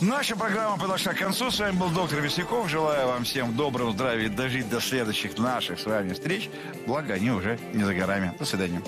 Наша программа подошла к концу. С вами был доктор Веселяков. Желаю вам всем доброго здравия и дожить до следующих наших с вами встреч. Благо, они уже не за горами. До свидания.